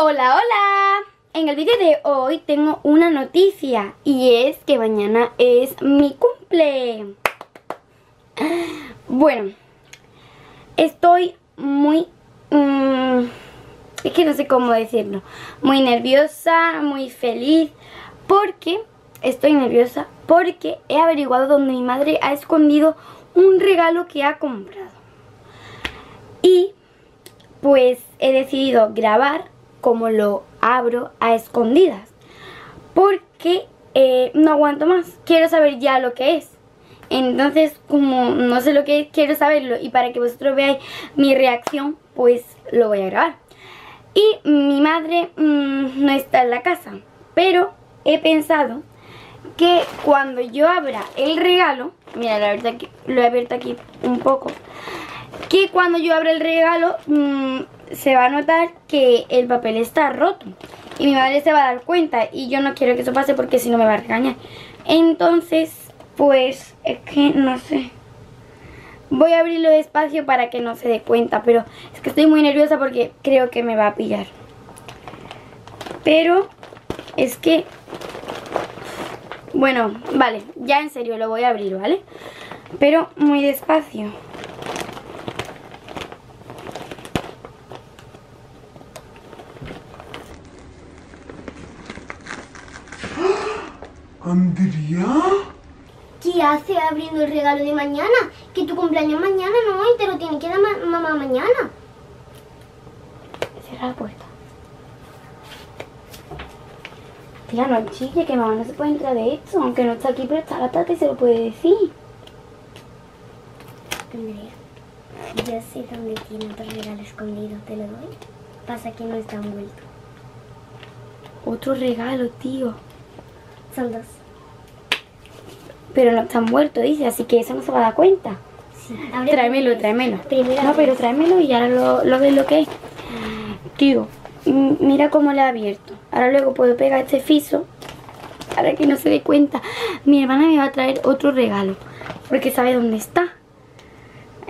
Hola, hola. En el vídeo de hoy tengo una noticia y es que mañana es mi cumple. Bueno, estoy muy... mm, es que no sé cómo decirlo. Muy nerviosa, muy feliz. Porque estoy nerviosa porque he averiguado donde mi madre ha escondido un regalo que ha comprado. Y pues he decidido grabar como lo abro a escondidas. Porque eh, no aguanto más. Quiero saber ya lo que es. Entonces, como no sé lo que es, quiero saberlo. Y para que vosotros veáis mi reacción, pues lo voy a grabar. Y mi madre mm, no está en la casa. Pero he pensado que cuando yo abra el regalo, mira, he abierto aquí, lo he abierto aquí un poco, que cuando yo abra el regalo mm, se va a notar que el papel está roto y mi madre se va a dar cuenta y yo no quiero que eso pase porque si no me va a regañar. Entonces, pues es que no sé. Voy a abrirlo despacio para que no se dé cuenta, pero es que estoy muy nerviosa porque creo que me va a pillar. Pero es que bueno, vale, ya en serio lo voy a abrir, ¿vale? Pero muy despacio. Andrea, ¿Qué hace abriendo el regalo de mañana? Que tu cumpleaños mañana no y te lo tiene que dar ma- mamá mañana. Cierra la puerta. Tía, no chille, que mamá no se puede entrar de esto, aunque no está aquí, pero está la tata y se lo puede decir. Andrea, yo sé dónde tiene otro regalo escondido, ¿te lo doy? Pasa que no está envuelto. Otro regalo, tío. Son dos. Pero no está muerto, dice, así que eso no se va a dar cuenta. Sí. Tráemelo, tráemelo. No, pero tráemelo y ahora lo, lo ves lo que es. Tío, mira cómo le he abierto. Ahora luego puedo pegar este fiso para que no se dé cuenta. Mi hermana me va a traer otro regalo porque sabe dónde está.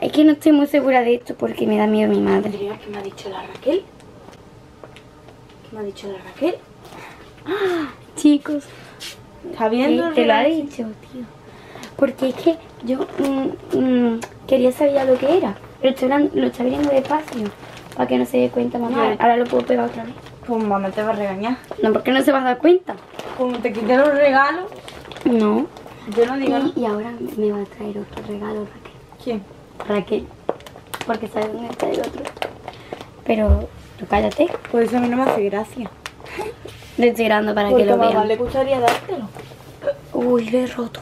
Es que no estoy muy segura de esto porque me da miedo mi madre. ¿qué me ha dicho la Raquel? ¿Qué me ha dicho la Raquel? Chicos, ¿Está viendo ¿qué el te lo ha dicho, tío? Porque es que yo mm, mm, quería saber lo que era. Pero estoy lo estoy abriendo despacio para que no se dé cuenta mamá. Ahora lo puedo pegar otra vez. Pues mamá te va a regañar. No, porque no se va a dar cuenta. Como te quité los regalos, No. yo no digo. Y, y ahora me va a traer otro regalo Raquel. ¿Quién? Raquel. Porque sabe dónde está el otro. Pero tú cállate. Pues eso a mí no me hace gracia. Le estoy grabando para Porque que lo mamá vean. le gustaría dártelo. Uy, lo he roto.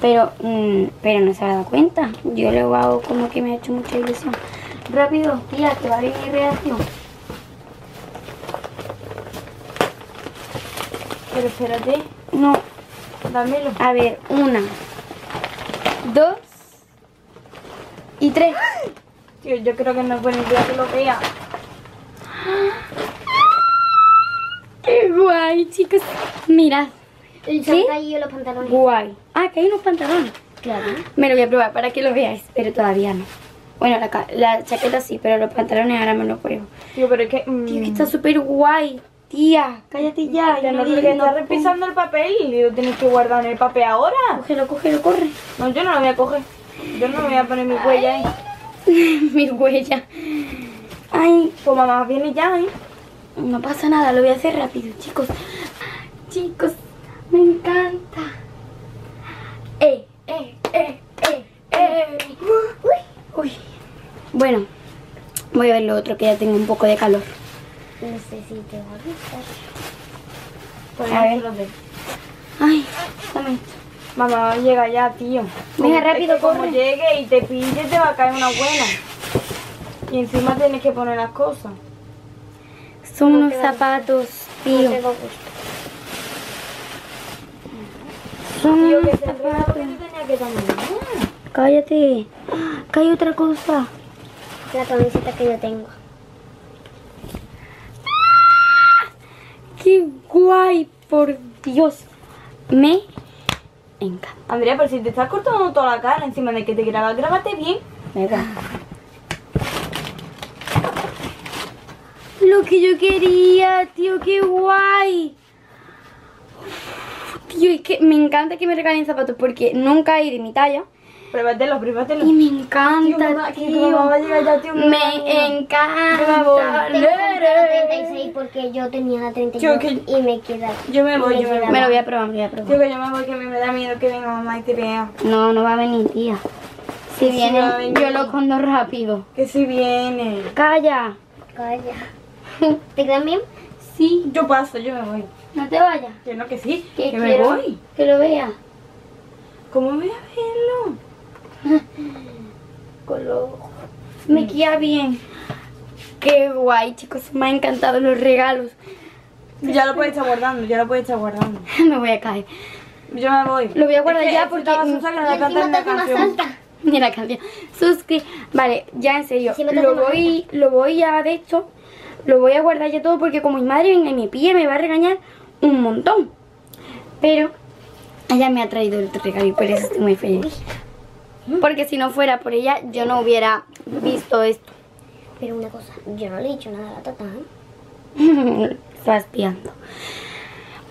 Pero, mm, pero no se va a dar cuenta. Yo lo hago como que me ha hecho mucha ilusión. Rápido, tía, que va a venir reacción. Pero espérate, No, dámelo. a ver, una, dos y tres. Tío, yo creo que no es buena idea que lo vea. Guay, chicos! Mirad, Y se ¿Qué? caído los pantalones. guay. Ah, que hay unos pantalones. Claro. Me lo voy a probar para que lo veáis, pero todavía no. Bueno, la, chaqueta sí, pero los pantalones ahora me los pruebo. Tío, pero es que... mm, Tío, que está súper guay. Tía, cállate ya. que no, está no- repisando el papel y lo tienes que guardar en el papel ahora. Cógelo, cógelo, corre. No, yo no lo voy a coger. Yo no me voy a poner mi huella ahí. Mi huella. Ay, Pues mamá viene ya, ¿eh? No pasa nada, lo voy a hacer rápido, chicos. Chicos, me encanta. Eh, eh, eh, eh, eh. Uy, uy. Bueno, voy a ver lo otro que ya tengo un poco de calor. No sé si te va a gustar. Pues A ver. Ay, dame esto. Mamá llega ya, tío. Venga, Como- rápido, es que como llegue y te pille, te va a caer una buena. Y encima tienes que poner las cosas. Son No unos zapatos, tío. Son Tío, unos zapatos. Cállate. Hay otra cosa. La camiseta que yo tengo. Qué guay, por Dios. Me encanta. Andrea, pero si te estás cortando toda la cara encima de que te grabas, grábate bien. Me lo que yo quería, tío, qué guay. Tío, es que me encanta que me regalen zapatos porque nunca hay de mi talla. Pruébatelo, pruébatelo. Y me encanta, tío. mamá ya, tío, me encanta. Tengo la 36 porque yo tenía la 32 Yo y me queda. Yo me voy, me yo me voy. Me lo voy a probar, me lo voy a probar. que yo me voy, que me da miedo que venga mamá y te vea. No, no va a venir, tía. Si Sí viene, yo lo escondo rápido. Que si viene. Calla. Calla. ¿Te quedan bien? Sí, Yo paso, yo me voy. no te vayas. Que no, que sí, Que que me voy. Que lo vea. ¿Cómo voy a verlo? Con los ojos. Me queda bien. Qué guay, chicos. Me han encantado los regalos. Ya lo puedes estar guardando, ya lo puedes estar guardando. me voy a caer. Yo me voy. Lo voy a guardar Es que ya porque- que Y nos va a encima cantar te una hace más canción. alta. Ni la canción. Suscri Vale, ya en serio. Lo voy, lo voy a, de hecho, lo voy a guardar ya todo porque como mi madre venga y me pille, me va a regañar un montón. Pero ella me ha traído el regalo y por eso estoy muy feliz. Porque si no fuera por ella, yo no hubiera visto esto. Pero una cosa, yo no le he dicho nada a la tata. ¿eh? Estaba espiando.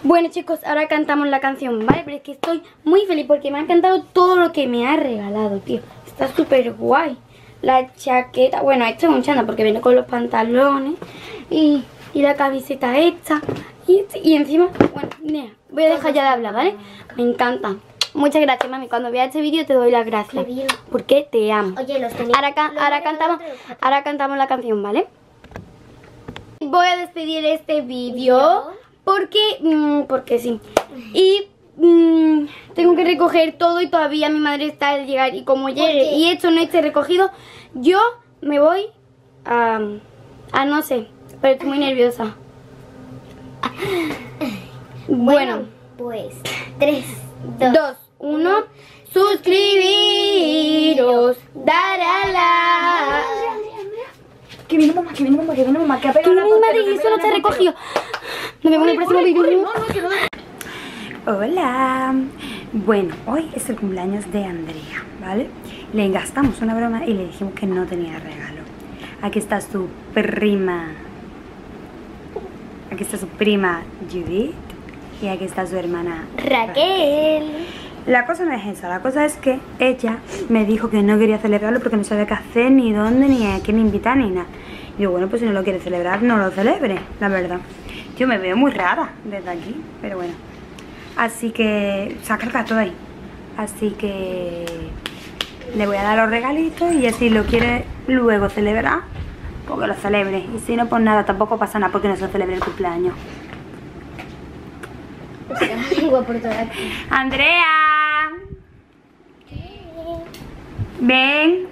Bueno chicos, ahora cantamos la canción, ¿vale? Pero es que estoy muy feliz porque me ha encantado todo lo que me ha regalado, tío. Está súper guay. La chaqueta, bueno, esto es un chándal porque viene con los pantalones y, y la camiseta hecha. Y, este- y encima, bueno, mira, voy a dejar ya de hablar, ¿vale? Me encanta. Muchas gracias, mami. Cuando vea este vídeo te doy las gracias. Porque te amo. Oye, los tenía. Ahora, ca- los ahora cantamos, ahora cantamos la canción, ¿vale? Voy a despedir este vídeo porque, mm, porque sí. Y mm, tengo que recoger todo y todavía mi madre está al llegar y como llegue y esto no esté recogido, yo me voy a, a no sé, pero estoy muy nerviosa. Bueno, Pues, 3, 2, dos, uno, suscribiros, dar a la... Que viene mamá, que viene mamá, que viene mamá, que ha pegado mi la madre que y ha eso no la portera. recogido. Nos vemos en el próximo vídeo. Hola. Bueno, hoy es el cumpleaños de Andrea, ¿vale? Le gastamos una broma y le dijimos que no tenía regalo. Aquí está su prima. Aquí está su prima Judith y aquí está su hermana Raquel. La cosa no es esa, la cosa es que ella me dijo que no quería celebrarlo porque no sabía qué hacer, ni dónde, ni a quién invitar, ni nada. Y yo, bueno, pues si no lo quiere celebrar, no lo celebre, la verdad. Yo me veo muy rara desde aquí, pero bueno. Así que saca el gato de ahí. Así que le voy a dar los regalitos y así lo quiere luego celebrar, porque lo celebre. Y si no, pues nada, tampoco pasa nada porque no se celebre el cumpleaños. Andrea. Ven.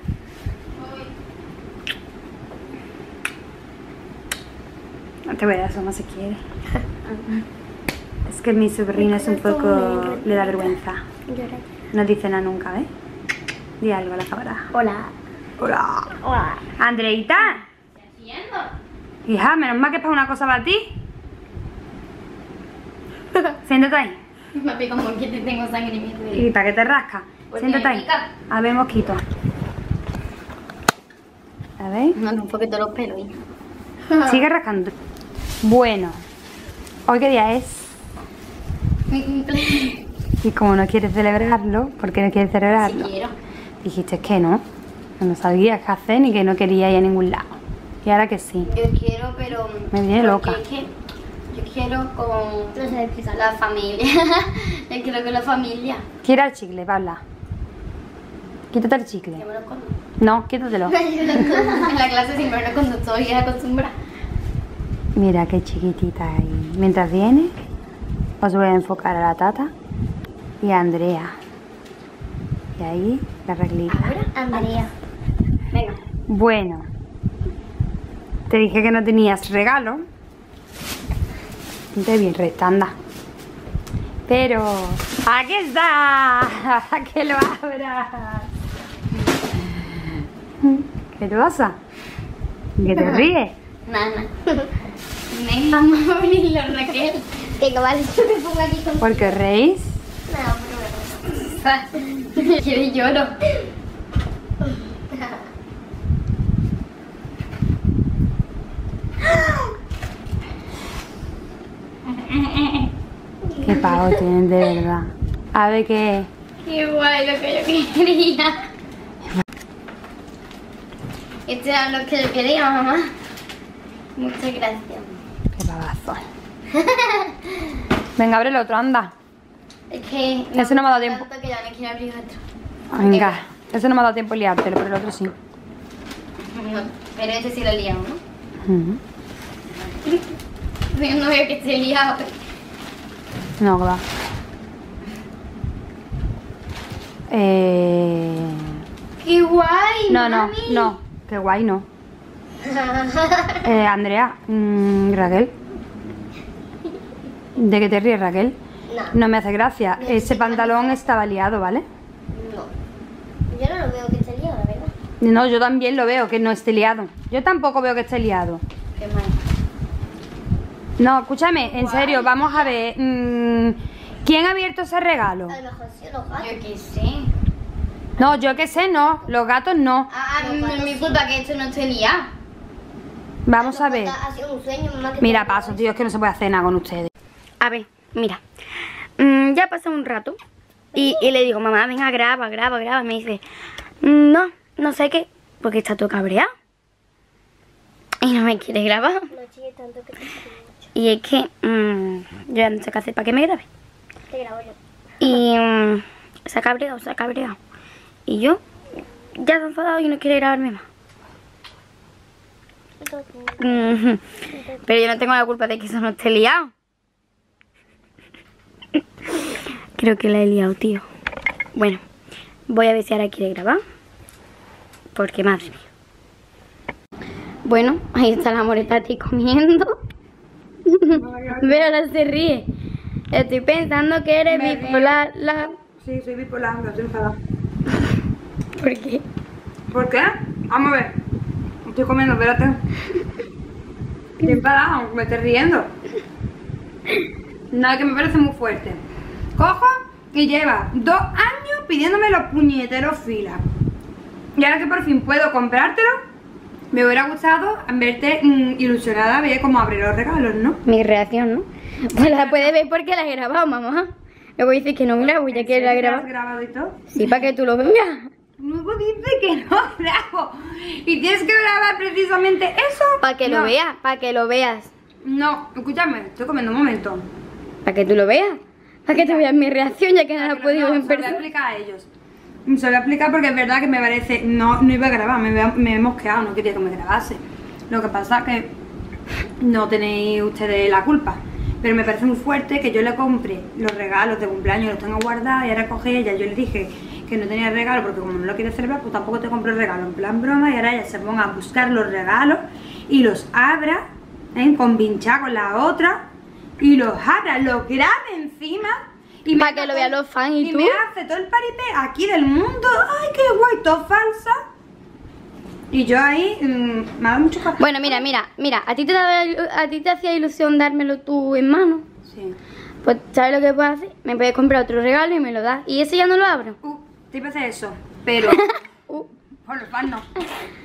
No te voy a dar asoma si quieres. Es que mi sobrino es un poco... le da vergüenza. No dice nada nunca, ¿ves? Di algo a la cámara. Hola. Hola. Hola. Andreita. Hija, menos mal que es para una cosa para ti. Siéntate ahí. Me pica un poquito y tengo sangre en. ¿Y para qué te rasca? Porque Siéntate ahí. A ver, mosquito. A ver. No, un poquito los pelos. hija. Sigue rascando. Bueno. Hoy qué día es. Mi cumpleaños. Y como no quieres celebrarlo, ¿por qué no quieres celebrarlo? quiero. Dijiste que no. Que no sabías qué hacer ni que no quería ir a ningún lado. Y ahora que sí. Yo quiero, pero. Me viene loca. es que yo quiero con. No sé explicar. La familia. yo quiero con la familia. Quiera el chicle, Paula. Quítate el chicle. Yo me lo como. No, quítatelo. en la clase siempre no cuando estoy acostumbrada. Mira qué chiquitita ahí. Mientras viene, os voy a enfocar a la tata y a Andrea. Y ahí la reglita. Andrea. Venga. Bueno, te dije que no tenías regalo. Ponte bien recta, anda. Pero aquí está, para que lo abras. ¿Qué te pasa? ¿Qué te ríes? Nana. Venga, vamos a venir los Raquel tengo, ¿vale? Yo me pongo aquí con... Reís? No, pero lloro. Qué pago tienen de verdad. A ver qué. Qué guay lo que yo quería. Esto era lo que yo quería, mamá. Muchas gracias. Qué babazón. Venga, abre el otro, anda. Es que Ese no me ha dado tiempo. tanto que ya no quiero abrir otro. Venga. Ese no me ha dado tiempo liártelo, pero el otro sí. No, pero este sí lo he liado, ¿no? Yo no veo que esté liado. No, va. Eh... ¡Qué guay! No, no, mami! no. Qué guay, no. Eh, Andrea, mm, Raquel. ¿De qué te ríes, Raquel? No. No me hace gracia. Ese pantalón estaba liado, ¿vale? No. Yo no lo veo que esté liado, la verdad. No, yo también lo veo, que no esté liado. Yo tampoco veo que esté liado. ¡Qué mal! No, escúchame, en serio, vamos a ver. mm, ¿Quién ha abierto ese regalo? A lo mejor sí los gatos. Yo qué sé. No, yo qué sé, no. Los gatos no. Ah, ah, no es mi culpa que esto no esté liado. Vamos a ver. Ha sido un sueño, mamá. Que Mira, paso, tío, es que no se puede hacer nada con ustedes. A ver, mira. Mm, ya pasó un rato. Y, y le digo, mamá, venga, graba, graba, graba. Me dice, "Mm, no, no sé qué. Porque está todo cabreado. Y no me quiere grabar. No tanto que te. Y es que mm, yo ya no sé qué hacer para que me grabe. Te grabo yo. Y mm, se ha cabreado, se ha cabreado. Y yo ya se ha enfadado y no quiere grabarme más. Pero yo no tengo la culpa de que eso no esté liado. Creo que la he liado, tío. Bueno, voy a ver si ahora quiere grabar. Porque madre mía. Bueno, ahí está la moretati comiendo. Pero ahora se ríe. Estoy pensando que eres Me bipolar. La... Sí, soy bipolar, pero estoy enfadada. ¿Por qué? ¿Por qué? Vamos a ver. Estoy comiendo, espérate. Estoy enfadada, me estoy riendo. Nada que me parece muy fuerte. Cojo y lleva dos años pidiéndome los puñeteros filas. Y ahora que por fin puedo comprártelo, me hubiera gustado verte mm, ilusionada ver cómo abre los regalos, ¿no? Mi reacción, ¿no? Pues la puedes ver porque la he grabado, mamá. Luego dice que no grabo, ya que la he ¿Has grabado. grabado y todo? Sí, para que tú lo veas. Luego dice que no grabo. Y tienes que grabar precisamente eso. Para que No. lo veas, para que lo veas. No, escúchame, estoy comiendo un momento. Para que tú lo veas. Para que tú veas mi reacción, ya que no la he Pero podido no, en se lo voy a persona. explicar a ellos. Se lo voy a explicar porque es verdad que me parece. No, no iba a grabar, me, me he mosqueado, no quería que me grabase. Lo que pasa es que no tenéis ustedes la culpa. Pero me parece muy fuerte que yo le compre los regalos de cumpleaños, los tengo guardados y ahora coge ella. Yo le dije que no tenía regalo porque como no lo quiere celebrar, pues tampoco te compro el regalo en plan broma. Y ahora ella se ponga a buscar los regalos y los abra, ¿eh? con vincha con la otra, y los abra, los grabe encima. Y me Pa' que lo vean todo- los fans, ¿y tú? me hace todo el paripé aquí del mundo. Ay, qué guay, todo falsa. Y yo ahí mm, me dado mucho fastidio. Bueno, mira, mira, mira, a ti te daba, a ti te hacía ilusión dármelo tú en mano. Sí. Pues, ¿sabes lo que puedes hacer? Me puedes comprar otro regalo y me lo das. Y ese ya no lo abro. Uh, te iba a hacer eso, pero Uh, por los fans no.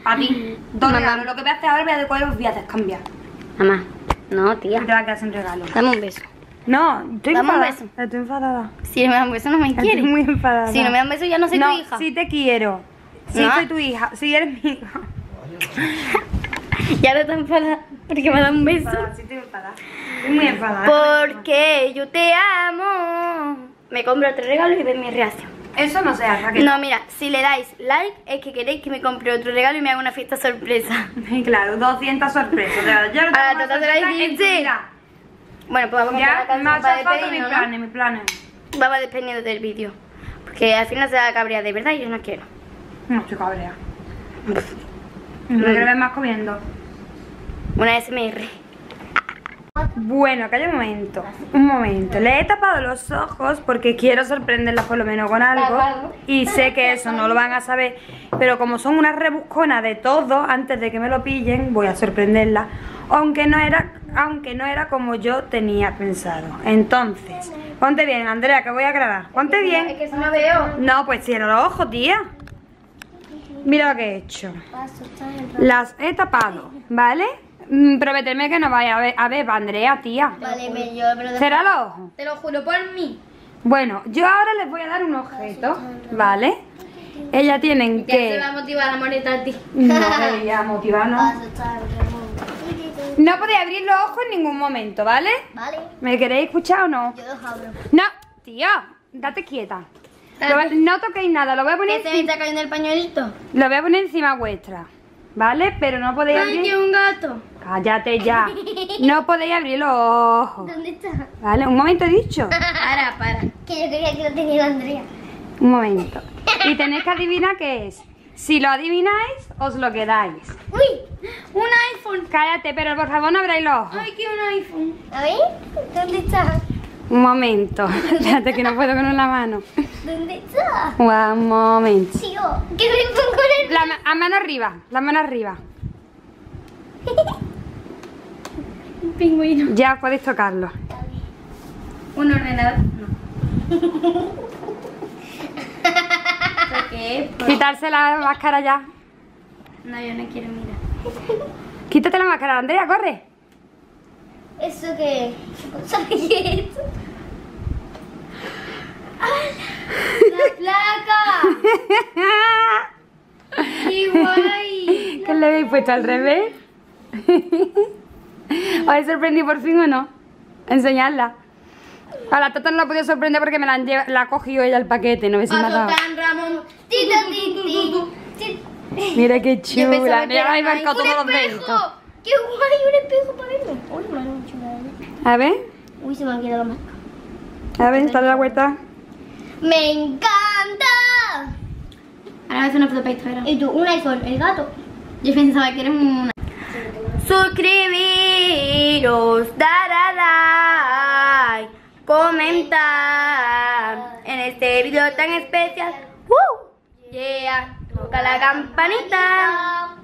Para ti. Dos regalos. Lo que voy a hacer ahora, voy a decorar los voy a descambiar. mamá, no, tía. te va a quedar sin regalo. Dame un beso. No, estoy Dame un beso. Estoy enfadada. Si no me dan beso, no me Estoy quieres. muy enfadada. Si no me dan beso, ya no soy no, tu hija. sí te quiero. Sí No. soy tu hija. Sí eres mi hija. Ya no tan enfadada porque me dan un beso. Enfadada, Sí estoy enfadada. Estoy muy enfadada. Porque yo te amo. Me compro otro regalo y ves mi reacción. Eso no se hace. ¿a No, mira, si le dais like es que queréis que me compre otro regalo y me haga una fiesta sorpresa. Claro, 200 sorpresas. O sea, yo A la la tu vida. Bueno, pues vamos a Ya, la me ha canción para mis planes, mis planes. Vamos dependiendo del vídeo. Porque al final se va a cabrear de verdad y yo no quiero. No estoy cabrea. No quiero ver más comiendo. Una SMR. Bueno, calla un momento. Un momento. Le he tapado los ojos porque quiero sorprenderlas por lo menos con algo. Y sé que eso no lo van a saber. Pero como son una rebuscona de todo, antes de que me lo pillen, voy a sorprenderlas. Aunque no era, aunque no era como yo tenía pensado. Entonces, ponte bien, Andrea, que voy a grabar. Ponte bien. que eso no veo. No, pues cierra los ojos, tía. Mira lo que he hecho. Las he tapado, ¿vale? Mm, prométeme que no vaya a ver, a ver, Andrea, tía. Vale, me yo, pero Será los ojos. Te lo juro por mí. Bueno, yo ahora les voy a dar un objeto, ¿vale? Ellas tienen Ya se que... va a motivar a Moreta a ti. No, debería motivarnos. Ramón. No podéis abrir los ojos en ningún momento, ¿vale? Vale, ¿Me queréis escuchar o no? yo los abro. No, tío, date quieta. Voy- no toquéis nada, lo voy a poner, ¿Qué se me está cayendo el pañuelito? lo voy a poner encima vuestra, ¿vale? Pero no podéis Ay, que abrir... un gato. Cállate ya. No podéis abrir los ojos, ¿Dónde está? ¿vale? Un momento he dicho. Para, para. Que yo creía que lo tenía Andrea. Un momento. Y tenéis que adivinar qué es. Si lo adivináis, os lo quedáis. Uy, Un iPhone. Cállate, pero por favor no abráis los ojos. Ay, que un iPhone. a ver, ¿dónde está? Un momento. Espérate que no puedo con una mano. ¿Dónde está? Un momento. Tío, ¿qué me pongo el... La, ma- a mano arriba, la mano arriba. Pingüino. Ya podéis tocarlo. Un ordenador. No. ¿Esto qué es? Quitarse la máscara ya. No, yo no quiero mirar. Quítate la máscara, Andrea, corre. ¿Eso qué? ¿Sabes qué es esto? ¡La placa! ¡Qué guay! ¿Qué le habéis puesto al revés? ¿Os sorprendido por fin o no? Enseñadla. A la tata no la he podido sorprender porque me la, han la ha cogido ella el paquete, no ves si me Ramón. Ti- Mira qué chula. Mira, me he marcado ¡Un todos los dedos. ¡Qué guay! Un espejo para. Uy, chula. A ver, Uy, se me ha quedado la máscara. a ver, dale la vuelta. ¡Me encanta! Ahora me hace una foto para Instagram. ¿Y tú? Un iPhone, el gato. Yo pensaba que era una. Suscribiros, dar a like, comentar en este video tan especial. ¡Uh! Yeah, toca la campanita.